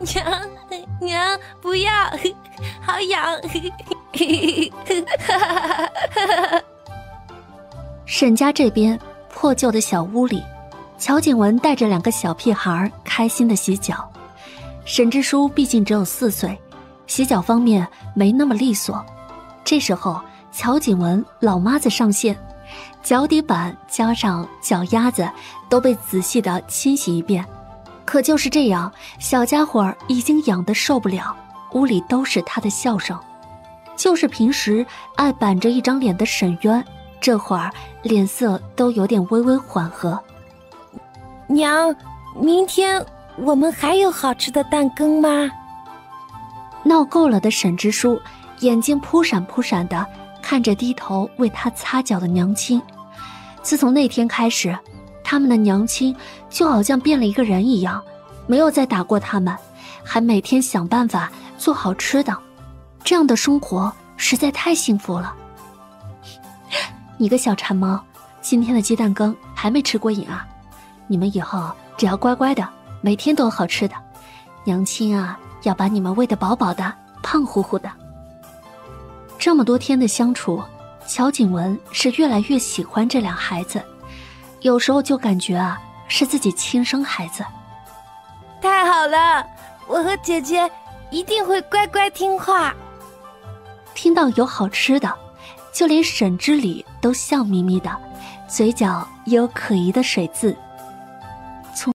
娘娘不要，好痒。沈家这边破旧的小屋里，乔景文带着两个小屁孩开心的洗脚。沈之书毕竟只有四岁，洗脚方面没那么利索。这时候，乔景文老妈子上线，脚底板加上脚丫子都被仔细的清洗一遍。可就是这样，小家伙已经痒得受不了，屋里都是他的笑声。就是平时爱板着一张脸的沈渊，这会儿脸色都有点微微缓和。娘，明天。我们还有好吃的蛋羹吗？闹够了的沈支书，眼睛扑闪扑闪的看着低头为他擦脚的娘亲。自从那天开始，他们的娘亲就好像变了一个人一样，没有再打过他们，还每天想办法做好吃的。这样的生活实在太幸福了。你个小馋猫，今天的鸡蛋羹还没吃过瘾啊？你们以后只要乖乖的。每天都有好吃的，娘亲啊，要把你们喂得饱饱的、胖乎乎的。这么多天的相处，乔景文是越来越喜欢这俩孩子，有时候就感觉啊，是自己亲生孩子。太好了，我和姐姐一定会乖乖听话。听到有好吃的，就连沈之礼都笑眯眯的，嘴角也有可疑的水渍。